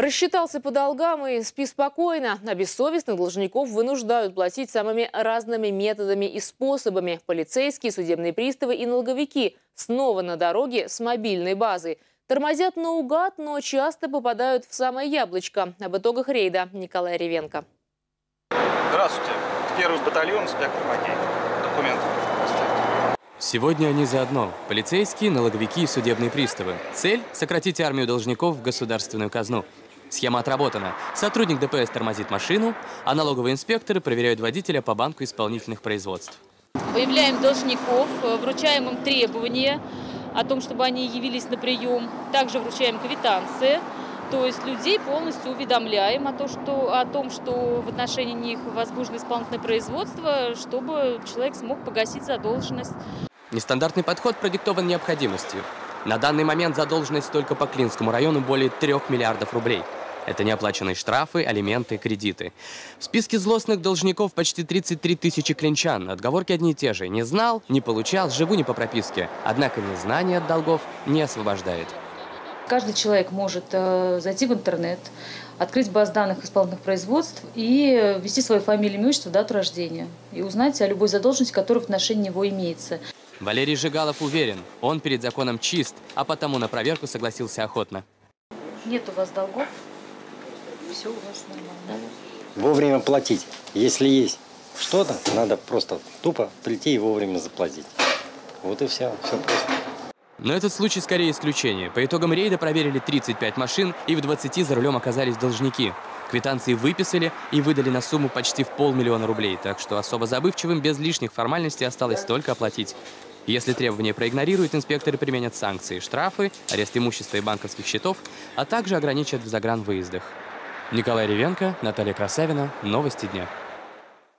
Рассчитался по долгам и спи спокойно. А бессовестных должников вынуждают платить самыми разными методами и способами. Полицейские, судебные приставы и налоговики снова на дороге с мобильной базой. Тормозят наугад, но часто попадают в самое яблочко. Об итогах рейда Николай Ревенко. Здравствуйте. Первый батальон, инспектор Макей. Документы. Сегодня они заодно. Полицейские, налоговики и судебные приставы. Цель – сократить армию должников в государственную казну. Схема отработана. Сотрудник ДПС тормозит машину, а налоговые инспекторы проверяют водителя по банку исполнительных производств. Выявляем должников, вручаем им требования о том, чтобы они явились на прием. Также вручаем квитанции. То есть людей полностью уведомляем о том, что, о том, что в отношении них возбуждено исполнительное производство, чтобы человек смог погасить задолженность. Нестандартный подход продиктован необходимостью. На данный момент задолженность только по Клинскому району более 3 миллиардов рублей. Это неоплаченные штрафы, алименты, кредиты. В списке злостных должников почти 33 тысячи клинчан. Отговорки одни и те же. Не знал, не получал, живу не по прописке. Однако незнание от долгов не освобождает. Каждый человек может э, зайти в интернет, открыть баз данных исполнительных производств и ввести свою фамилию, имущество, дату рождения и узнать о любой задолженности, которая в отношении него имеется. Валерий Жигалов уверен, он перед законом чист, а потому на проверку согласился охотно. Нет у вас долгов, все у вас нормально. Вовремя платить. Если есть что-то, надо просто тупо прийти и вовремя заплатить. Вот и все, все просто. Но этот случай скорее исключение. По итогам рейда проверили 35 машин, и в 20 за рулем оказались должники. Квитанции выписали и выдали на сумму почти в полмиллиона рублей, так что особо забывчивым без лишних формальностей осталось только оплатить. Если требования проигнорируют, инспекторы применят санкции, штрафы, арест имущества и банковских счетов, а также ограничат в загранвыездах. Николай Ревенко, Наталья Красавина. Новости дня.